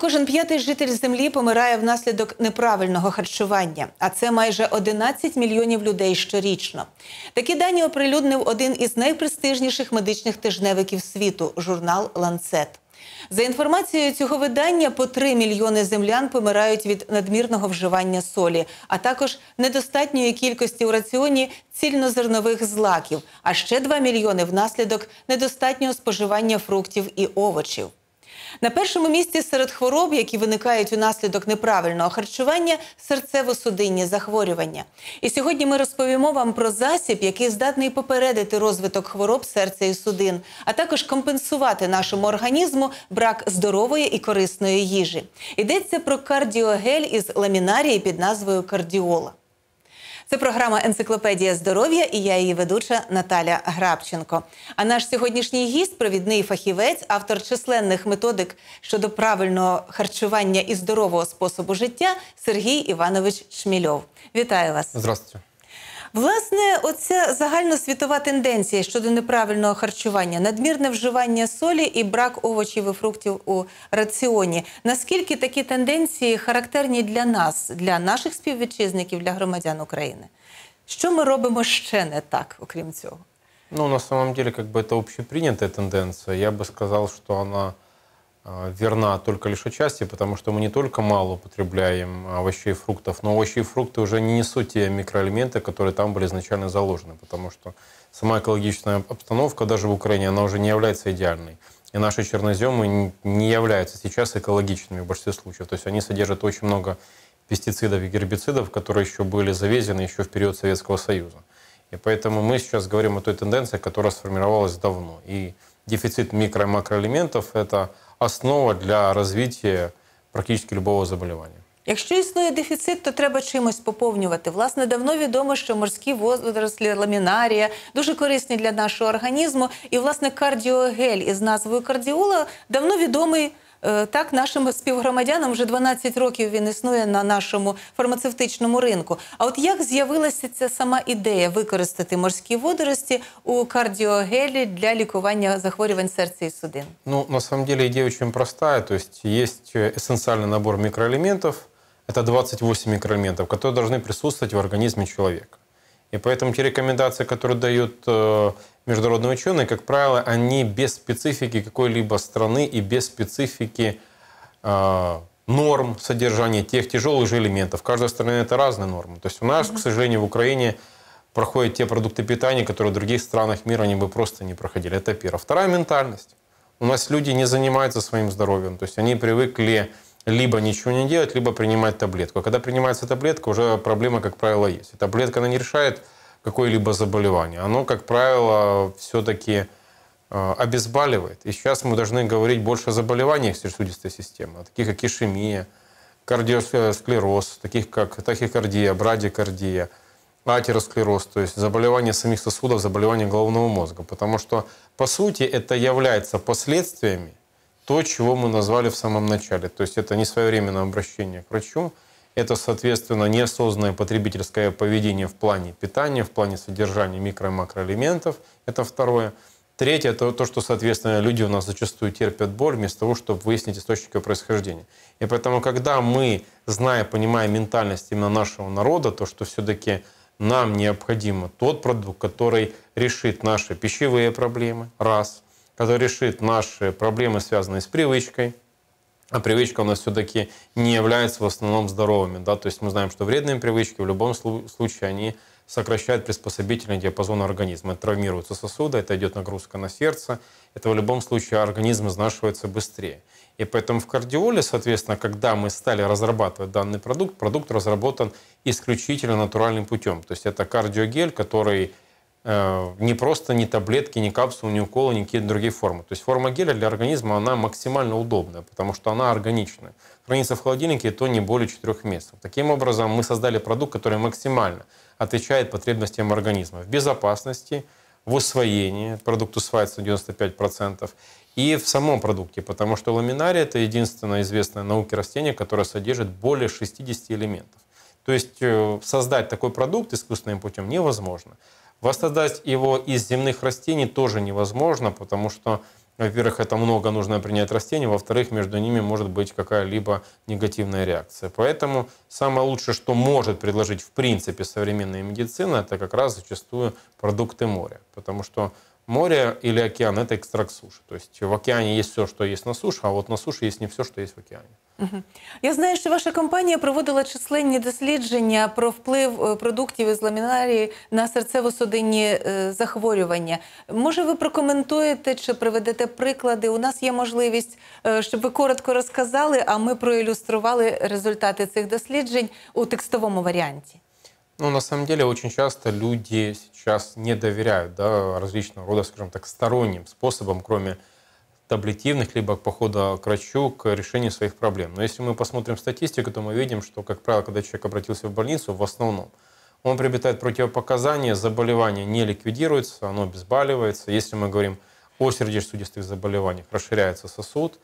Кожен п'ятий житель землі помирає внаслідок неправильного харчування, а це майже 11 мільйонів людей щорічно. Такі дані оприлюднив один із найпрестижніших медичних тижневиків світу журнал Ланцет. За інформацією цього видання, по 3 мільйони землян помирають від надмірного вживання солі, а також недостатньої кількості у раціоні цільнозернових злаків, а ще 2 мільйони внаслідок недостатнього споживання фруктів і овочів. На першому місці серед хвороб, які виникають унаслідок неправильного харчування, серцево-судинні захворювання. І сьогодні ми розповімо вам про засіб, який здатний попередити розвиток хвороб серця і судин, а також компенсувати нашому організму брак здорової і корисної їжі. Йдеться про кардіогель із ламінарії під назвою Кардіола. Це програма Енциклопедія здоров'я і я її ведуча Наталя Грабченко. А наш сьогоднішній гість провідний фахівець, автор численних методик щодо правильного харчування і здорового способу життя Сергій Іванович Шмільов. Вітаю вас! Здравствуйте. Власне, оця загальносвітова тенденція щодо неправильного харчування, надмірне вживання солі і брак овочів і фруктів у раціоні. Наскільки такі тенденції характерні для нас, для наших співвітчизників, для громадян України? Що ми робимо ще не так, окрім цього? Ну, на самом деле, как бы это общепринятая тенденция. Я бы сказал, что она верна только лишь отчасти, потому что мы не только мало употребляем овощей и фруктов, но овощи и фрукты уже не несут те микроэлементы, которые там были изначально заложены, потому что сама экологичная обстановка даже в Украине, она уже не является идеальной. И наши черноземы не являются сейчас экологичными в большинстве случаев. То есть они содержат очень много пестицидов и гербицидов, которые еще были завезены еще в период Советского Союза. И поэтому мы сейчас говорим о той тенденции, которая сформировалась давно. И дефицит микро- и макроэлементов – это основа для розвитку практично любого заболівання. Якщо існує дефіцит, то треба чимось поповнювати. Власне, давно відомо, що морські водорослі, ламінарія дуже корисні для нашого організму. І, власне, кардіогель із назвою кардіола давно відомий. Е, так, нашим співгромадянам вже 12 років він існує на нашому фармацевтичному ринку. А от як з'явилася ця сама ідея використати морські водорості у кардіогелі для лікування захворювань серця і судин? Ну, на самом деле идея очень простая. То есть есть эссенциальный набор микроэлементов, это 28 микроэлементов, которые должны присутствовать в организме человека. И поэтому те рекомендации, которые дают э, международные ученые, как правило, они без специфики какой-либо страны и без специфики э, норм содержания тех тяжелых же элементов. В каждой стране это разные нормы. То есть у нас, к сожалению, в Украине проходят те продукты питания, которые в других странах мира они бы просто не проходили. Это первое. Вторая ментальность. У нас люди не занимаются своим здоровьем. То есть они привыкли либо ничего не делать, либо принимать таблетку. А когда принимается таблетка, уже проблема, как правило, есть. И таблетка, она не решает какое-либо заболевание. Оно, как правило, все-таки э, обезболивает. И сейчас мы должны говорить больше о заболеваниях сосудистой системы, таких как ишемия, кардиосклероз, таких как тахикардия, брадикардия, атеросклероз, то есть заболевания самих сосудов, заболевания головного мозга. Потому что, по сути, это является последствиями то, чего мы назвали в самом начале. То есть это не своевременное обращение к врачу, это, соответственно, неосознанное потребительское поведение в плане питания, в плане содержания микро- и макроэлементов. Это второе. Третье – это то, что, соответственно, люди у нас зачастую терпят боль вместо того, чтобы выяснить источник ее происхождения. И поэтому, когда мы, зная, понимая ментальность именно нашего народа, то, что все-таки нам необходимо тот продукт, который решит наши пищевые проблемы, раз – который решит наши проблемы, связанные с привычкой. А привычка у нас все-таки не является в основном здоровыми. Да? То есть мы знаем, что вредные привычки в любом случае они сокращают приспособительный диапазон организма. Травмируются сосуды, это идет нагрузка на сердце. Это в любом случае организм изнашивается быстрее. И поэтому в кардиоле, соответственно, когда мы стали разрабатывать данный продукт, продукт разработан исключительно натуральным путем. То есть это кардиогель, который не просто ни таблетки, ни капсулы, ни уколы, ни какие-то другие формы. То есть форма геля для организма, она максимально удобная, потому что она органичная. Хранится в холодильнике то не более 4 месяцев. Таким образом, мы создали продукт, который максимально отвечает потребностям организма в безопасности, в усвоении, продукт усваивается 95%, и в самом продукте, потому что ламинария – это единственное известное науке растение, которое содержит более 60 элементов. То есть э, создать такой продукт искусственным путем невозможно. Воссоздать его из земных растений тоже невозможно, потому что Во-первых, это много нужно принять растений, во-вторых, между ними может быть какая-либо негативная реакция. Поэтому самое лучшее, что может предложить в принципе современная медицина, это как раз зачастую продукты моря. Потому что море или океан – это экстракт суши. То есть в океане есть все, что есть на суше, а вот на суше есть не все, что есть в океане. Я знаю, що ваша компанія проводила численні дослідження про вплив е, продуктів із ламінарії на серцево-судинні е, захворювання. Може, ви прокоментуєте чи приведете приклади? У нас є можливість, е, щоб ви коротко розказали, а ми проілюстрували результати цих досліджень у текстовому варіанті. Ну, на самом деле, очень часто люди сейчас не доверяют да, различного рода, скажем так, сторонним способам, кроме таблетивных, либо похода к врачу, к решению своих проблем. Но если мы посмотрим статистику, то мы видим, что, как правило, когда человек обратился в больницу, в основном он приобретает противопоказания, заболевание не ликвидируется, оно обезболивается. Если мы говорим о сердечно-сосудистых заболеваниях, расширяется сосуд,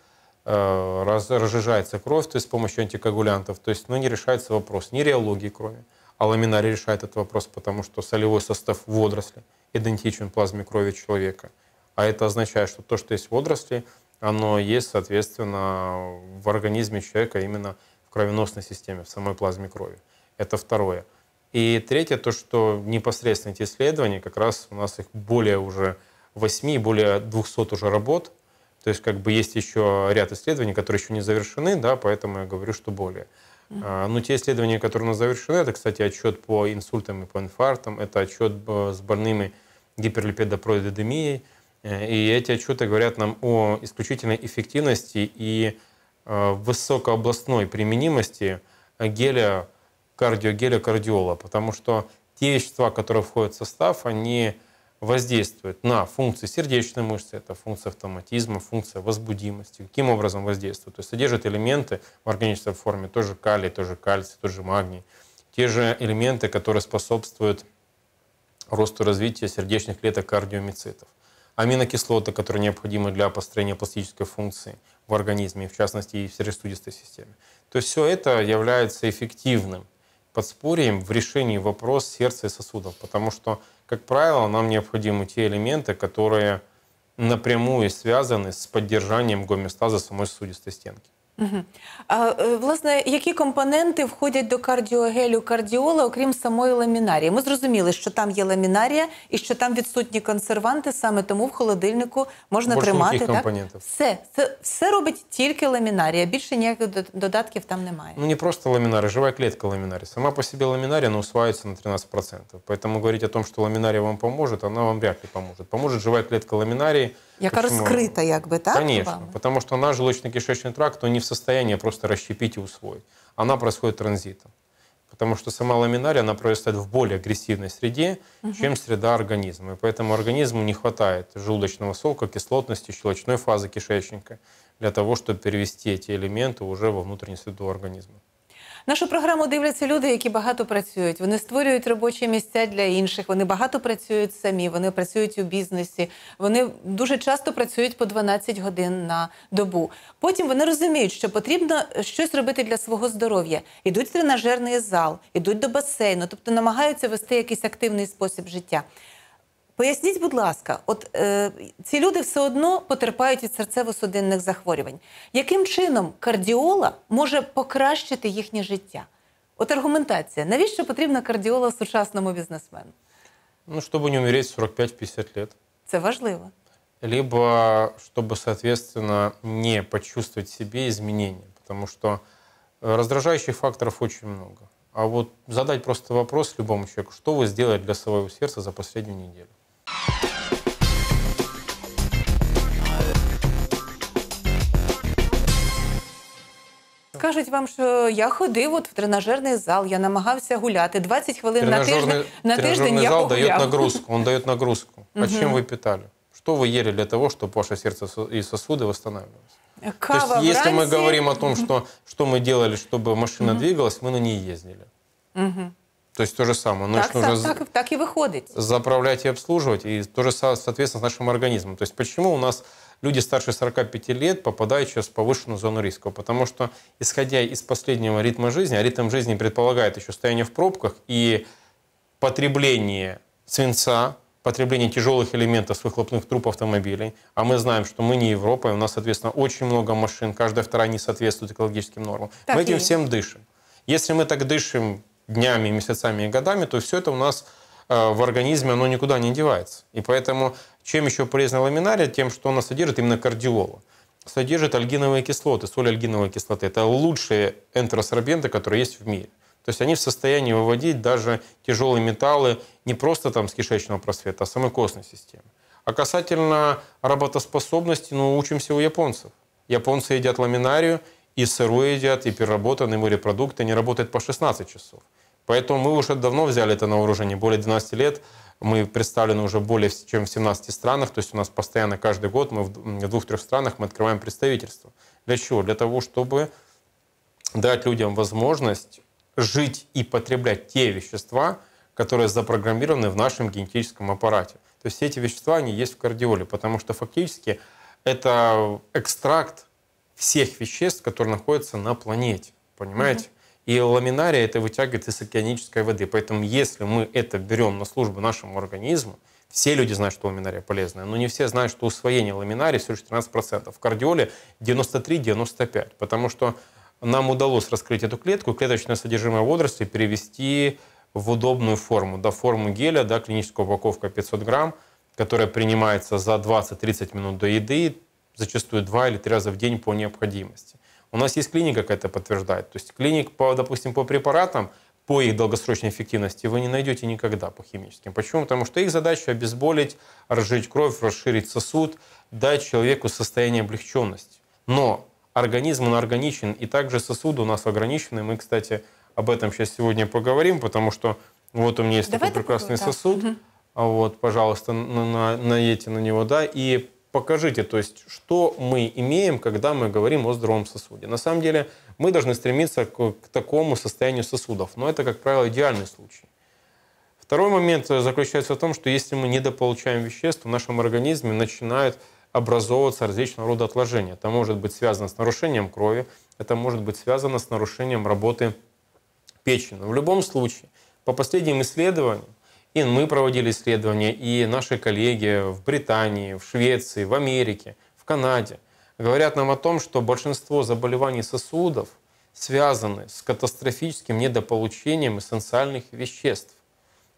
э, разжижается кровь, то есть с помощью антикоагулянтов, то есть ну, не решается вопрос ни реологии крови, а ламинарий решает этот вопрос, потому что солевой состав водоросли идентичен плазме крови человека. А это означает, что то, что есть в водоросли, оно есть, соответственно, в организме человека именно в кровеносной системе, в самой плазме крови. Это второе. И третье, то, что непосредственно эти исследования, как раз у нас их более уже 8, более 200 уже работ, то есть как бы есть еще ряд исследований, которые еще не завершены, да, поэтому я говорю, что более. А, ну, те исследования, которые у нас завершены, это, кстати, отчет по инсультам и по инфарктам, это отчет с больными гиперлипидопроидедемией. Э, и эти отчеты говорят нам о исключительной эффективности и э, высокообластной применимости геля, кардиогеля кардиола, потому что те вещества, которые входят в состав, они воздействует на функции сердечной мышцы, это функция автоматизма, функция возбудимости. Каким образом воздействует? То есть содержит элементы в органической форме, тоже калий, тоже кальций, тоже магний. Те же элементы, которые способствуют росту развития сердечных клеток кардиомицитов. Аминокислоты, которые необходимы для построения пластической функции в организме, в частности и в сердечно-сосудистой системе. То есть все это является эффективным подспорьем в решении вопроса сердца и сосудов, потому что как правило, нам необходимы те элементы, которые напрямую связаны с поддержанием гомеостаза самой сосудистой стенки. Угу. А е, власне, які компоненти входять до кардіогелю кардіола, окрім самої ламінарії? Ми зрозуміли, що там є ламінарія і що там відсутні консерванти, саме тому в холодильнику можна Больше тримати. Так? компонентів. Все, це все робить тільки ламінарія. Більше ніяких додатків там немає. Ну не просто ламинария, живая клетка ламинария. Сама по себе ламинария, она усваивается на 13%. Поэтому говорить о том, что ламинария вам поможет, она вам вряд ли поможет. Поможет живая клетка ламинарии – Яка Почему? розкрита, якби, так? Конечно, вами? потому что наш желудочно-кишечный тракт, он не в состоянии просто расщепить и усвоить. Она происходит транзитом. Потому что сама ламинария, она происходит в более агрессивной среде, угу. чем среда организма. И поэтому организму не хватает желудочного сока, кислотности, щелочной фазы кишечника для того, чтобы перевести эти элементы уже во внутреннюю среду организма. Нашу програму дивляться люди, які багато працюють. Вони створюють робочі місця для інших. Вони багато працюють самі. Вони працюють у бізнесі. Вони дуже часто працюють по 12 годин на добу. Потім вони розуміють, що потрібно щось робити для свого здоров'я. Ідуть в тренажерний зал, ідуть до басейну, тобто намагаються вести якийсь активний спосіб життя. Поясніть, будь ласка, от е, ці люди все одно потерпають від серцево-судинних захворювань. Яким чином кардіола може покращити їхнє життя? От аргументація. Навіщо потрібна кардіола сучасному бізнесмену? Ну, чтобы не умереть в 45-50 лет. Це важливо. Либо, чтобы, соответственно, не почувствовать в себе изменения. Потому что э, раздражающих факторов очень много. А вот задать просто вопрос любому человеку, что вы сделали для своего сердца за последнюю неделю? Скажуть вам, що я ходив от в тренажерний зал, я намагався гуляти 20 хвилин на тиждень. На тиждень я зал дает нагрузку, он дает нагрузку. А чем вы питали? Что вы ели для того, чтобы ваше сердце и сосуды восстанавливались? Кава То есть, если мы говорим о том, что, что мы делали, чтобы машина двигалась, мы на ней ездили. То есть то же самое. Так, Значит, так, нужно так, так і виходить. заправлять и обслуживать, и то же со- соответственно с нашим организмом. То есть почему у нас люди старше 45 лет попадают сейчас в повышенную зону риска? Потому что, исходя из последнего ритма жизни, а ритм жизни предполагает еще стояние в пробках и потребление свинца, потребление тяжелых элементов с выхлопных труб автомобилей. А мы знаем, что мы не Европа, и у нас, соответственно, очень много машин, каждая вторая не соответствует экологическим нормам. Так мы этим и- всем дышим. Если мы так дышим днями, месяцами и годами, то все это у нас э, в организме, оно никуда не девается. И поэтому чем еще полезна ламинария? Тем, что она содержит именно кардиола. Содержит альгиновые кислоты, соль альгиновой кислоты. Это лучшие энтеросорбенты, которые есть в мире. То есть они в состоянии выводить даже тяжелые металлы не просто там с кишечного просвета, а самой костной системы. А касательно работоспособности, ну, учимся у японцев. Японцы едят ламинарию, и сырую едят, и переработанные морепродукты, они работают по 16 часов. Поэтому мы уже давно взяли это на вооружение, более 12 лет. Мы представлены уже более чем в 17 странах, то есть у нас постоянно каждый год мы в двух-трех странах мы открываем представительство. Для чего? Для того, чтобы дать людям возможность жить и потреблять те вещества, которые запрограммированы в нашем генетическом аппарате. То есть все эти вещества, они есть в кардиоле, потому что фактически это экстракт всех веществ, которые находятся на планете. Понимаете? И ламинария это вытягивает из океанической воды. Поэтому если мы это берем на службу нашему организму, все люди знают, что ламинария полезная, но не все знают, что усвоение ламинарии всего лишь 13%. В кардиоле 93-95%, потому что нам удалось раскрыть эту клетку, клеточное содержимое водорослей перевести в удобную форму, до формы геля, да, клиническая упаковка 500 грамм, которая принимается за 20-30 минут до еды, зачастую два или три раза в день по необходимости. У нас есть клиника, какая это подтверждает. То есть клиник, по, допустим, по препаратам, по их долгосрочной эффективности вы не найдете никогда по химическим. Почему? Потому что их задача обезболить, разжечь кровь, расширить сосуд, дать человеку состояние облегченности. Но организм, он органичен, и также сосуды у нас ограничены. Мы, кстати, об этом сейчас сегодня поговорим, потому что вот у меня есть Давайте такой прекрасный да. сосуд. А Вот, пожалуйста, на, на, наедьте на него, да, и покажите, то есть, что мы имеем, когда мы говорим о здоровом сосуде. На самом деле, мы должны стремиться к, к такому состоянию сосудов, но это, как правило, идеальный случай. Второй момент э, заключается в том, что если мы недополучаем веществ, в нашем организме начинают образовываться различного рода отложения. Это может быть связано с нарушением крови, это может быть связано с нарушением работы печени. Но в любом случае, по последним исследованиям, и мы проводили исследования, и наши коллеги в Британии, в Швеции, в Америке, в Канаде говорят нам о том, что большинство заболеваний сосудов связаны с катастрофическим недополучением эссенциальных веществ.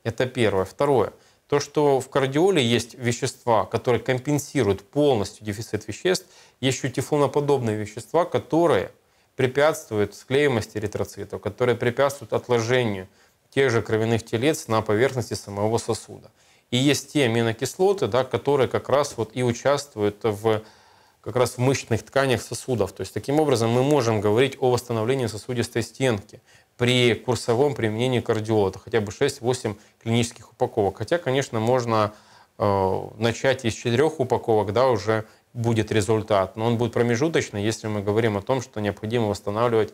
Это первое. Второе. То, что в кардиоле есть вещества, которые компенсируют полностью дефицит веществ, есть тефлоноподобные вещества, которые препятствуют склеимости эритроцитов, которые препятствуют отложению тех же кровяных телец на поверхности самого сосуда. И есть те аминокислоты, да, которые как раз вот и участвуют в как раз в мышечных тканях сосудов. То есть таким образом мы можем говорить о восстановлении сосудистой стенки при курсовом применении кардиола. Это хотя бы 6-8 клинических упаковок. Хотя, конечно, можно э, начать из четырех упаковок, да, уже будет результат. Но он будет промежуточный, если мы говорим о том, что необходимо восстанавливать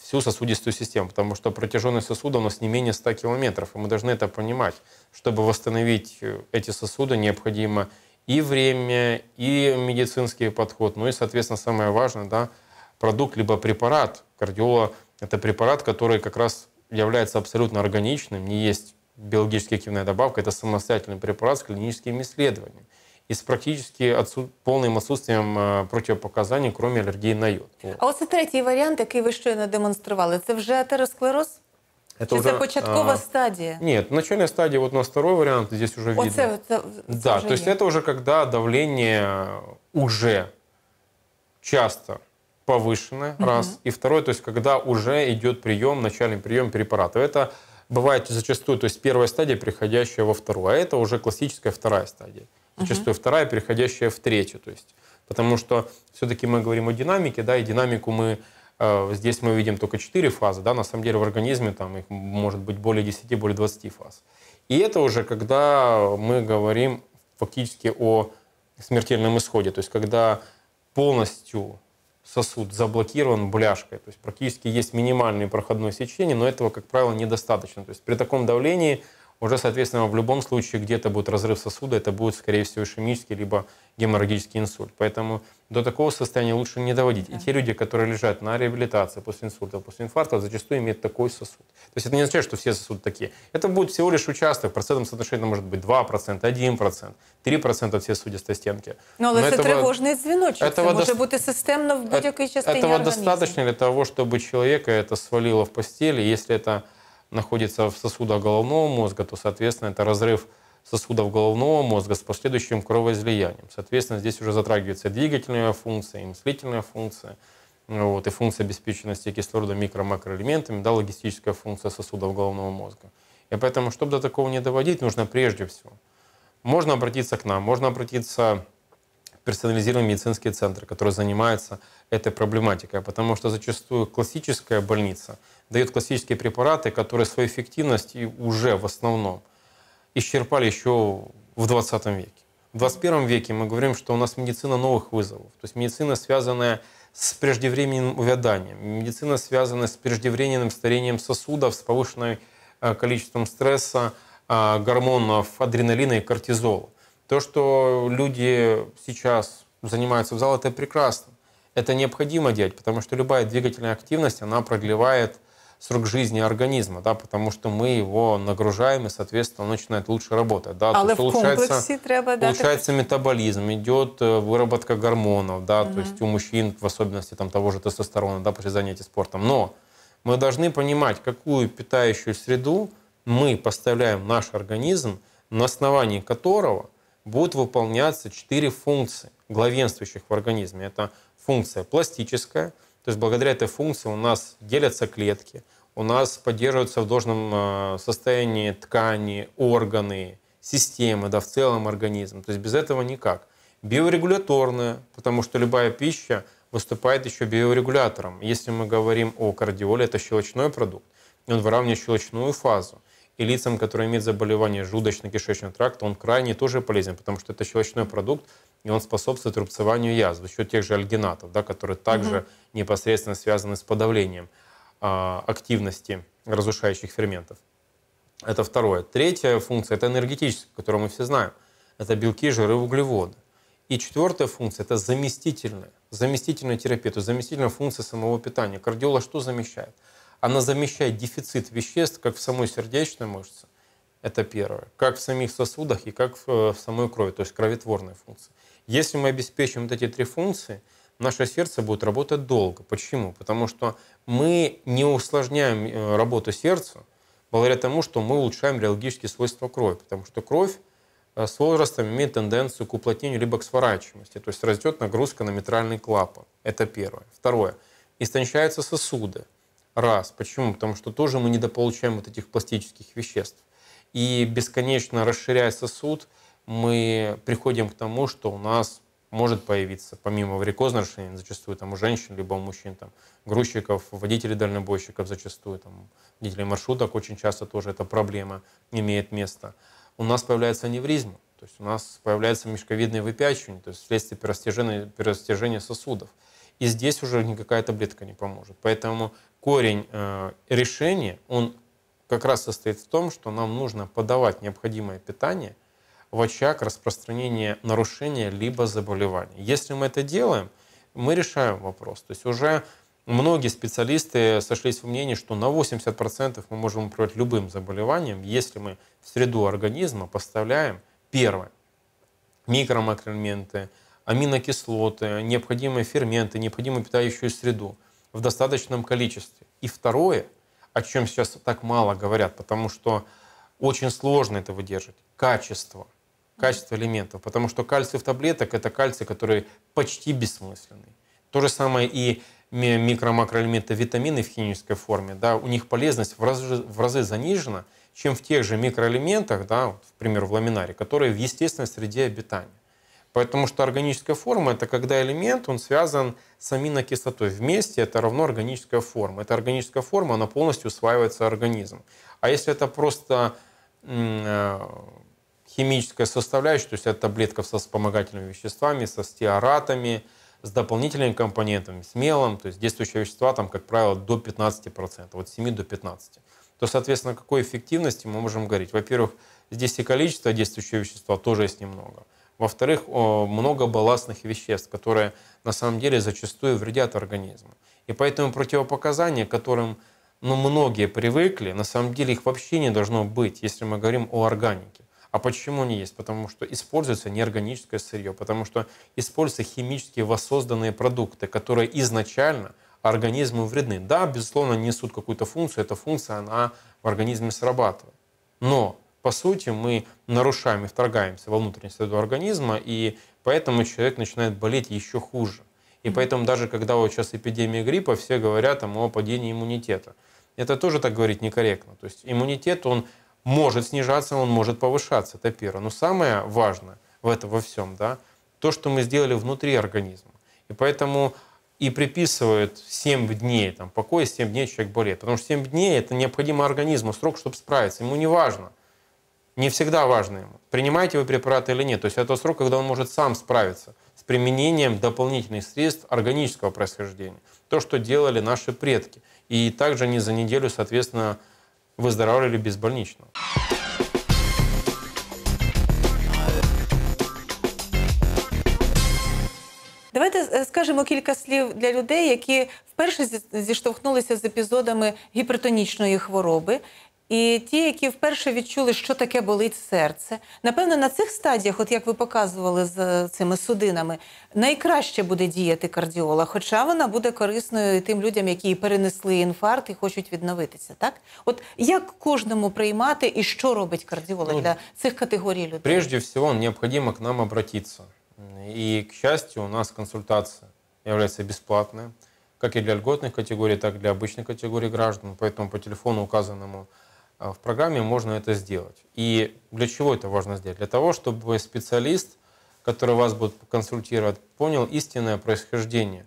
всю сосудистую систему, потому что протяженность сосуда у нас не менее 100 километров, и мы должны это понимать. Чтобы восстановить э, эти сосуды, необходимо и время, и медицинский подход, ну и, соответственно, самое важное, да, продукт либо препарат. Кардиола – это препарат, который как раз является абсолютно органичным, не есть биологически активная добавка, это самостоятельный препарат с клиническими исследованиями и с практически отсу- полным отсутствием э, противопоказаний, кроме аллергии на йод. Вот. А оце третій варіант, який ви щойно демонстрували, це вже атеросклероз? Это Чи уже, це початкова а, стадія? Нет, в начальной стадии, вот у нас второй вариант, здесь уже видно. Оце, це, це Да, вже то есть є. это уже когда давление уже часто повышенное, раз. И второе, то есть когда уже идет прием, начальный прием препарата. Это бывает зачастую, то есть первая стадия, переходящая во вторую, а это уже классическая вторая стадия. Зачастую вторая, переходящая в третью. То есть, потому что все-таки мы говорим о динамике, да, и динамику мы э, здесь мы видим только 4 фазы, да, на самом деле в организме там их может быть более 10, более 20 фаз. И это уже когда мы говорим фактически о смертельном исходе, то есть когда полностью сосуд заблокирован бляшкой, то есть практически есть минимальное проходное сечение, но этого, как правило, недостаточно. То есть при таком давлении уже, соответственно, в любом случае где-то будет разрыв сосуда, это будет, скорее всего, ишемический либо геморрагический инсульт. Поэтому до такого состояния лучше не доводить. Да. И те люди, которые лежат на реабилитации после инсульта, после инфаркта, зачастую имеют такой сосуд. То есть это не означает, что все сосуды такие. Это будет всего лишь участок, в процентном соотношении может быть 2%, 1%, 3% от всей судистой стенки. Ну, але Но це этого, тривожний дзвіночок. Этого це може до... бути системно в будь-якій частині Этого організму. достаточно для того, чтобы человека это свалило в постели, если это находится в сосудах головного мозга, то, соответственно, это разрыв сосудов головного мозга с последующим кровоизлиянием. Соответственно, здесь уже затрагивается двигательная функция, и мыслительная функция, вот, и функция обеспеченности кислорода микро-макроэлементами, да, логистическая функция сосудов головного мозга. И поэтому, чтобы до такого не доводить, нужно прежде всего, можно обратиться к нам, можно обратиться в персонализированный медицинский центр, который занимается этой проблематикой, потому что зачастую классическая больница дает классические препараты, которые свою эффективность уже в основном исчерпали еще в 20 веке. В 21 веке мы говорим, что у нас медицина новых вызовов. То есть медицина, связанная с преждевременным увяданием, медицина, связанная с преждевременным старением сосудов, с повышенным э, количеством стресса, э, гормонов, адреналина и кортизола. То, что люди сейчас занимаются в зале, это прекрасно. Это необходимо делать, потому что любая двигательная активность, она продлевает срок жизни организма, да, потому что мы его нагружаем, и, соответственно, он начинает лучше работать. Да, Але то есть улучшается, треба улучшается метаболизм, идет э, выработка гормонов, да, угу. то есть у мужчин, в особенности там, того же тестостерона, да, при занятии спортом. Но мы должны понимать, какую питающую среду мы поставляем в наш организм, на основании которого будут выполняться четыре функции главенствующих в организме. Это функция пластическая – то есть благодаря этой функции у нас делятся клетки, у нас поддерживаются в должном э, состоянии ткани, органы, системы, да, в целом организм. То есть без этого никак. Биорегуляторная, потому что любая пища выступает еще биорегулятором. Если мы говорим о кардиоле, это щелочной продукт, и он выравнивает щелочную фазу. И лицам, которые имеют заболевание желудочно-кишечного тракта, он крайне тоже полезен, потому что это щелочной продукт, и он способствует рубцеванию язв за счет тех же альгинатов, да, которые также угу. непосредственно связаны с подавлением а, активности разрушающих ферментов. Это второе. Третья функция – это энергетическая, которую мы все знаем. Это белки, жиры, углеводы. И четвертая функция – это заместительная. Заместительная терапия, то есть заместительная функция самого питания. Кардиолог что замещает? Она замещает дефицит веществ как в самой сердечной мышце, это первое, как в самих сосудах и как в, э, самой крови, то есть кроветворная функция. Если мы обеспечим вот эти три функции, наше сердце будет работать долго. Почему? Потому что мы не усложняем э, работу сердца благодаря тому, что мы улучшаем реологические свойства крови. Потому что кровь э, с возрастом имеет тенденцию к уплотнению либо к сворачиваемости. То есть растет нагрузка на митральный клапан. Это первое. Второе. Истончаются сосуды. Раз. Почему? Потому что тоже мы недополучаем вот этих пластических веществ. И бесконечно расширяя сосуд, мы приходим к тому, что у нас может появиться, помимо варикозного расширения, зачастую там у женщин, либо у мужчин, там, грузчиков, водителей дальнобойщиков зачастую, там, водителей маршруток очень часто тоже эта проблема имеет место. У нас появляется аневризма, то есть у нас появляется мешковидное выпячивание, то есть вследствие перерастяжения, перерастяжения сосудов. И здесь уже никакая таблетка не поможет. Поэтому корень э, решения, он как раз состоит в том, что нам нужно подавать необходимое питание в очаг распространения нарушения либо заболевания. Если мы это делаем, мы решаем вопрос. То есть уже многие специалисты сошлись в мнении, что на 80% мы можем управлять любым заболеванием, если мы в среду организма поставляем первое микро-макроэлементы, аминокислоты, необходимые ферменты, необходимую питающую среду в достаточном количестве. И второе, о чем сейчас так мало говорят, потому что очень сложно это выдержать, качество, качество элементов, потому что кальций в таблеток – это кальций, который почти бессмысленный. То же самое и микро-макроэлементы витамины в химической форме, да, у них полезность в разы, в разы занижена, чем в тех же микроэлементах, да, вот, к примеру, в ламинаре, которые в естественной среде обитания. Потому что органическая форма – это когда элемент, он связан с аминокислотой. Вместе это равно органическая форма. Эта органическая форма, она полностью усваивается организмом. А если это просто э, химическая составляющая, то есть это таблетка со вспомогательными веществами, со стеаратами, с дополнительными компонентами, с мелом, то есть действующие вещества там, как правило, до 15%, от 7 до 15%. то, соответственно, какой эффективности мы можем говорить? Во-первых, здесь и количество действующего вещества тоже есть немного. Во-вторых, много балластных веществ, которые на самом деле зачастую вредят организму. И поэтому противопоказания, к которым ну, многие привыкли, на самом деле их вообще не должно быть, если мы говорим о органике. А почему они есть? Потому что используется неорганическое сырье, потому что используются химически воссозданные продукты, которые изначально организму вредны. Да, безусловно, несут какую-то функцию, эта функция, она в организме срабатывает. Но, по сути, мы нарушаем и вторгаемся во внутреннюю среду организма, и поэтому человек начинает болеть еще хуже. И поэтому даже когда вот сейчас эпидемия гриппа, все говорят там, о падении иммунитета. Это тоже так говорить некорректно. То есть иммунитет, он может снижаться, он может повышаться, это первое. Но самое важное в этом во всем, да, то, что мы сделали внутри организма. И поэтому и приписывают 7 дней там, покоя, 7 дней человек болеет. Потому что 7 дней – это необходимо организму срок, чтобы справиться. Ему не важно Не всегда важно ему, принимаете вы препараты или нет. То есть это срок, когда он может сам справиться с применением дополнительных средств органического происхождения. То, что делали наши предки. И также они за неделю, соответственно, выздоравливали безбольнично. Давайте е, скажемо кілька слів для людей, які вперше зіштовхнулися з епізодами гіпертонічної хвороби, і ті, які вперше відчули, що таке болить серце, напевно, на цих стадіях, от як ви показували з цими судинами, найкраще буде діяти кардіолог, хоча вона буде корисною і тим людям, які перенесли інфаркт і хочуть відновитися. Так, от як кожному приймати і що робить кардіолог ну, для цих категорій людей? Прежде всего, необходимо к нам обратиться. И, к счастью, у нас консультация является бесплатной, как и для льготных категорий, так и для обычных категорий граждан. Поэтому по телефону, указанному в программе можно это сделать. И для чего это важно сделать? Для того, чтобы специалист, который вас будет консультировать, понял истинное происхождение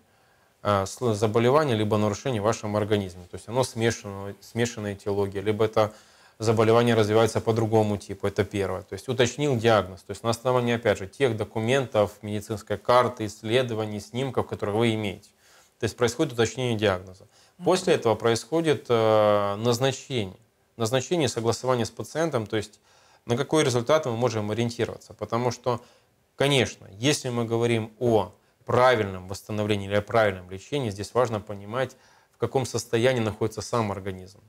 а, заболевания либо нарушения в вашем организме. То есть оно смешанное, смешанная этиология, либо это заболевание развивается по другому типу, это первое. То есть уточнил диагноз. То есть на основании, опять же, тех документов, медицинской карты, исследований, снимков, которые вы имеете. То есть происходит уточнение диагноза. После этого происходит э, назначение назначение согласования с пациентом, то есть на какой результат мы можем ориентироваться. Потому что, конечно, если мы говорим о правильном восстановлении или о правильном лечении, здесь важно понимать, в каком состоянии находится сам организм.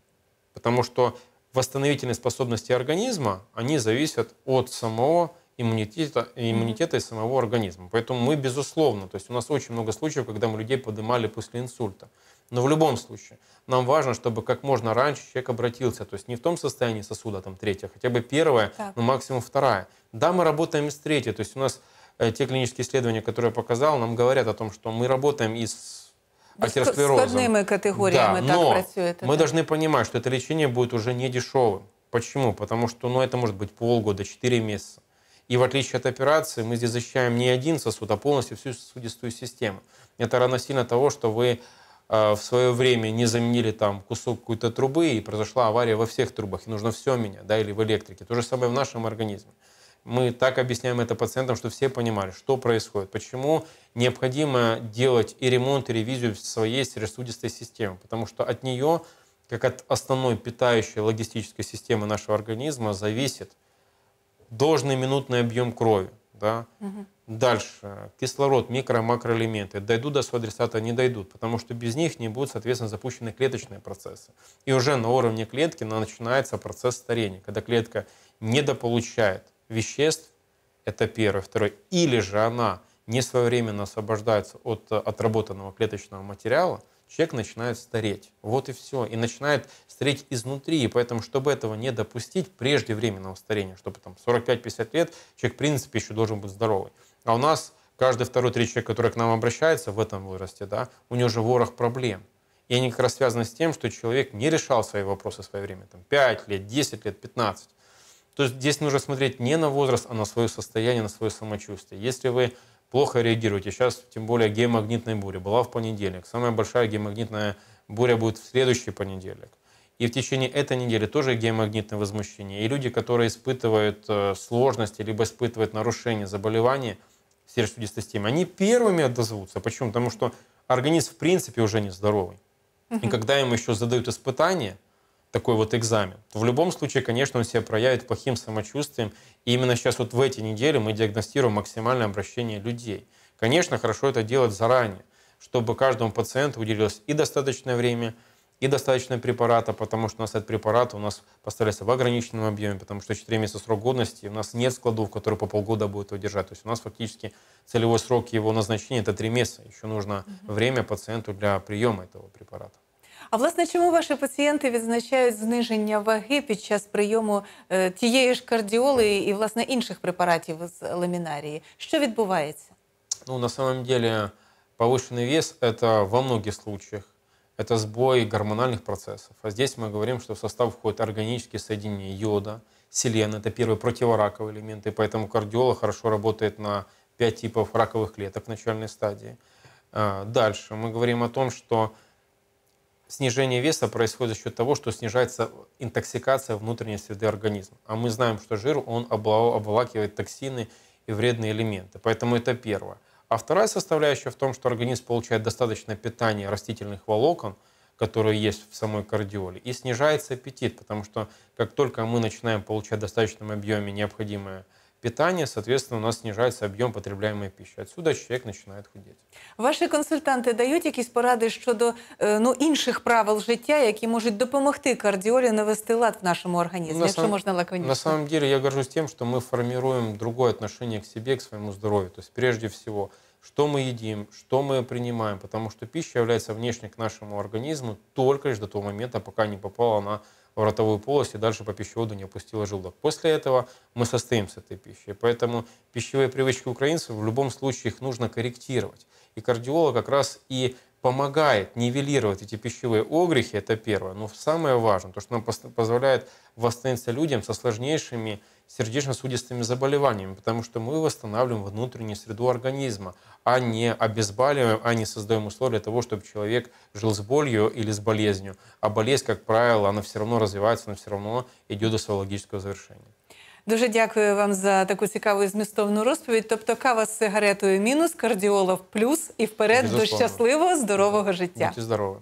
Потому что восстановительные способности организма, они зависят от самого иммунитета, иммунитета и самого организма. Поэтому мы, безусловно, то есть у нас очень много случаев, когда мы людей поднимали после инсульта. Но в любом случае, нам важно, чтобы как можно раньше человек обратился. То есть не в том состоянии сосуда, там, третья, хотя бы первая, так. но максимум вторая. Да, мы работаем и с третьей. То есть у нас э, те клинические исследования, которые я показал, нам говорят о том, что мы работаем и с атеросклерозом. Складными категориями да, так но працюет. мы должны понимать, что это лечение будет уже не дешевым. Почему? Потому что ну, это может быть полгода, 4 месяца. И в отличие от операции, мы здесь защищаем не один сосуд, а полностью всю сосудистую систему. Это равносильно того, что вы в свое время не заменили там кусок какой-то трубы, и произошла авария во всех трубах, и нужно все менять, да, или в электрике. То же самое в нашем организме. Мы так объясняем это пациентам, что все понимали, что происходит, почему необходимо делать и ремонт, и ревизию своей сосудистой системы, потому что от нее, как от основной питающей логистической системы нашего организма, зависит должный минутный объем крови. Да? Угу. Дальше. Кислород, микро- макроэлементы. Дойдут до своего адресата, не дойдут, потому что без них не будут, соответственно, запущены клеточные процессы. И уже на уровне клетки начинается процесс старения, когда клетка недополучает веществ, это первое. Второе. Или же она не своевременно освобождается от отработанного клеточного материала, человек начинает стареть. Вот и все. И начинает стареть изнутри. И поэтому, чтобы этого не допустить, преждевременного старения, чтобы там 45-50 лет, человек в принципе еще должен быть здоровый. А у нас каждый второй, третий человек, который к нам обращается в этом возрасте, да, у него уже ворох проблем. И они как раз связаны с тем, что человек не решал свои вопросы в свое время. Там, 5 лет, 10 лет, 15. То есть здесь нужно смотреть не на возраст, а на свое состояние, на свое самочувствие. Если вы плохо реагируете. Сейчас, тем более, геомагнитная буря была в понедельник. Самая большая геомагнитная буря будет в следующий понедельник. И в течение этой недели тоже геомагнитное возмущение. И люди, которые испытывают э, сложности, либо испытывают нарушения, заболевания сердечно-судистой системе, они первыми отозвутся. Почему? Потому что организм в принципе уже нездоровый. Угу. И когда им еще задают испытания, такой вот экзамен. В любом случае, конечно, он себя проявит плохим самочувствием. И именно сейчас вот в эти недели мы диагностируем максимальное обращение людей. Конечно, хорошо это делать заранее, чтобы каждому пациенту уделилось и достаточное время, и достаточно препарата, потому что у нас этот препарат у нас поставляется в ограниченном объеме, потому что 4 месяца срок годности, у нас нет складов, которые по полгода будут его держать. То есть у нас фактически целевой срок его назначения – это 3 месяца. Еще нужно угу. время пациенту для приема этого препарата. А власне, чому ваші пацієнти відзначають зниження ваги під час прийому е, тієї ж кардіоли і власне інших препаратів з ламінарії? Що відбувається? Ну, на самом деле, повышенный вес – это во многих случаях это сбой гормональных процессов. А здесь мы говорим, что в состав входят органические соединения йода, селен, это первые противораковые элементы, поэтому кардиолог хорошо работает на 5 типов раковых клеток в начальной стадии. А, дальше мы говорим о том, что снижение веса происходит за счет того, что снижается интоксикация внутренней среды организма. А мы знаем, что жир, он обволакивает токсины и вредные элементы. Поэтому это первое. А вторая составляющая в том, что организм получает достаточное питание растительных волокон, которые есть в самой кардиоле, и снижается аппетит, потому что как только мы начинаем получать в достаточном объеме необходимое питание, соответственно, у нас снижается объем потребляемой пищи. Отсюда человек начинает худеть. Ваші консультанти дають якісь поради щодо ну, інших правил життя, які можуть допомогти кардіолі навести лад в нашому організмі, на якщо сам... можна лаконічно? На самом деле я горжусь тем, что мы формируем другое отношение к себе, к своему здоровью. То есть прежде всего, что мы едим, что мы принимаем, потому что пища является внешней к нашему организму только лишь до того момента, пока не попала она в ротовую полость и дальше по пищеводу не опустила желудок. После этого мы состоим с этой пищей. Поэтому пищевые привычки украинцев в любом случае их нужно корректировать. И кардиолог как раз и помогает нивелировать эти пищевые огрехи, это первое. Но самое важное, то, что нам позволяет восстановиться людям со сложнейшими сердечно-сосудистыми заболеваниями, потому что мы восстанавливаем внутреннюю среду организма, а не обезболиваем, а не создаем условия для того, чтобы человек жил с болью или с болезнью. А болезнь, как правило, она все равно развивается, она все равно идет до своего логического завершения. Дуже дякую вам за таку цікаву і змістовну розповідь. Тобто кава з сигаретою мінус, кардіолог плюс і вперед Безусловно. до щасливого, здорового життя. Будьте здорові.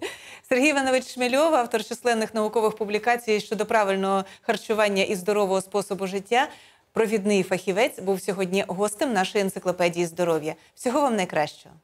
Сергій Іванович Шмельов, автор численних наукових публікацій щодо правильного харчування і здорового способу життя. Провідний фахівець був сьогодні гостем нашої енциклопедії здоров'я. Всього вам найкращого.